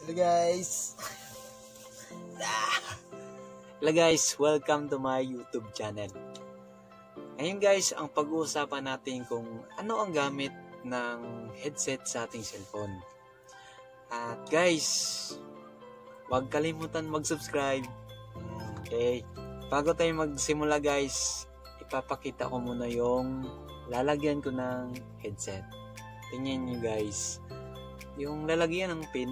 Hello guys! Hello guys, welcome to my YouTube channel. Ngayon guys, ang pag-uusapan natin kung ano ang gamit ng headset sa ating cellphone. At guys, huwag kalimutan mag-subscribe. Okay? Bago tayo magsimula guys, ipapakita ko muna yung lalagyan ko ng headset. Tingnan nyo guys. Yung lalagyan ng pin,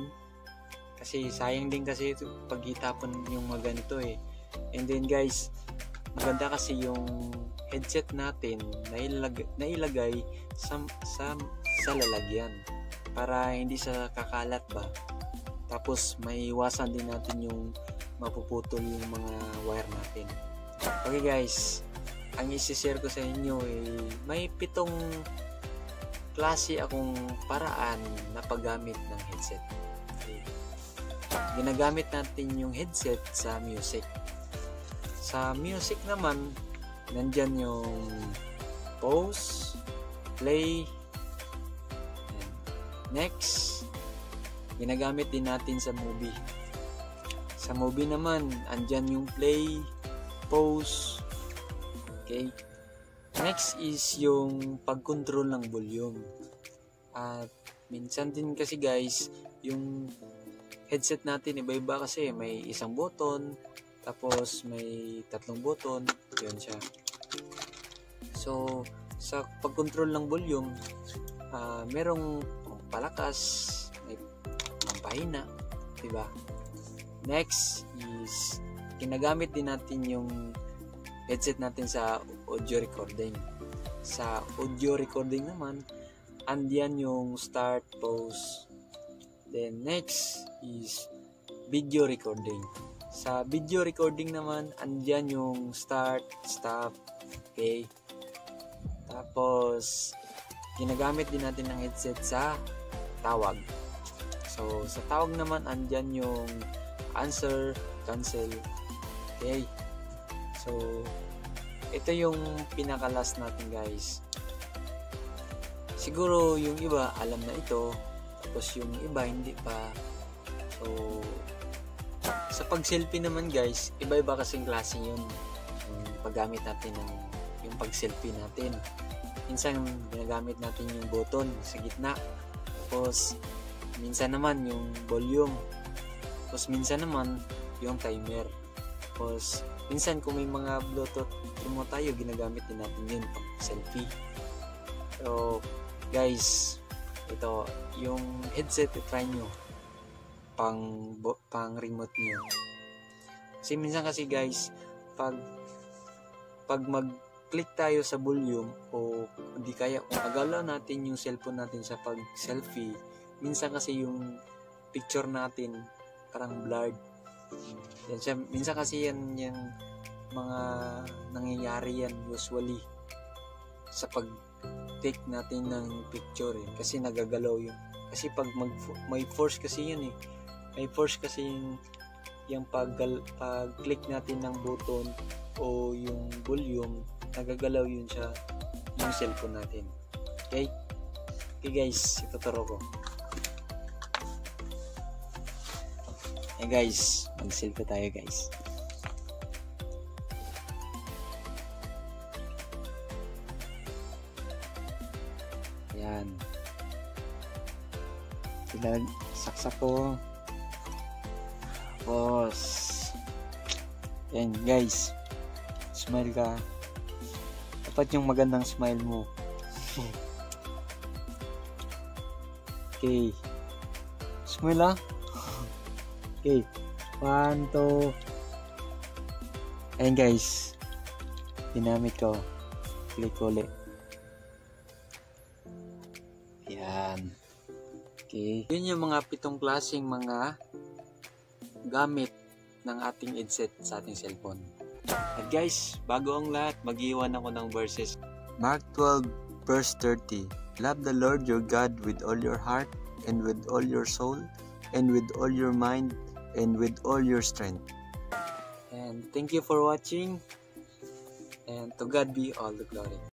kasi sayang din kasi pag itapon yung mga ganito eh. And then guys, maganda kasi yung headset natin na ilagay, na ilagay sa, sa, sa lalagyan para hindi sa kakalat ba. Tapos may iwasan din natin yung mapuputol yung mga wire natin. Okay guys, ang isi-share ko sa inyo ay eh, may pitong klase akong paraan na paggamit ng headset. Ginagamit natin yung headset sa music. Sa music naman, nandyan yung pause, play, next, ginagamit din natin sa movie. Sa movie naman, andyan yung play, pause, okay? Next is yung pag-control ng volume. At minsan din kasi guys, yung headset natin iba-iba kasi. May isang button tapos may tatlong button yun siya. So sa pag-control ng volume uh, merong palakas may pampahina diba next is ginagamit din natin yung headset natin sa audio recording. Sa audio recording naman andyan yung start pause Then next is video recording. Sa video recording naman, andyan yung start, stop, okay? Tapos, ginagamit din natin ng headset sa tawag. So, sa tawag naman, andyan yung answer, cancel, okay? So, ito yung pinaka-last natin guys. Siguro yung iba alam na ito tapos yung iba hindi pa. So, sa pag-selfie naman guys, iba-iba kasing klase yun. Yung paggamit natin ng yung pag-selfie natin. Minsan ginagamit natin yung button sa gitna. Tapos minsan naman yung volume. Tapos minsan naman yung timer. Tapos minsan kung may mga bluetooth remote tayo, ginagamit din natin yun pag selfie. So, guys, ito yung headset try nyo pang pang remote nyo kasi minsan kasi guys pag pag mag click tayo sa volume o hindi kaya kung agalaw natin yung cellphone natin sa pag selfie minsan kasi yung picture natin parang blurred yan siya, minsan kasi yan yung mga nangyayari yan usually sa pag take natin ng picture eh. Kasi nagagalaw yung kasi pag mag, may force kasi yun eh. May force kasi yung yung pag, pag click natin ng button o yung volume, nagagalaw yun sa yung cellphone natin. Okay? Okay guys, ituturo ko. Hey guys, mag-selfie tayo guys. Yan. Sila saksak ko. Tapos, yan guys. Smile ka. Dapat yung magandang smile mo. okay. Smile ah. okay. One, two. Ayan guys. Ginamit ko. Click ulit. Yan. Okay. Yun yung mga pitong klaseng mga gamit ng ating headset sa ating cellphone. At guys, bago ang lahat, mag-iwan ako ng verses. Mark 12 verse 30. Love the Lord your God with all your heart and with all your soul and with all your mind and with all your strength. And thank you for watching and to God be all the glory.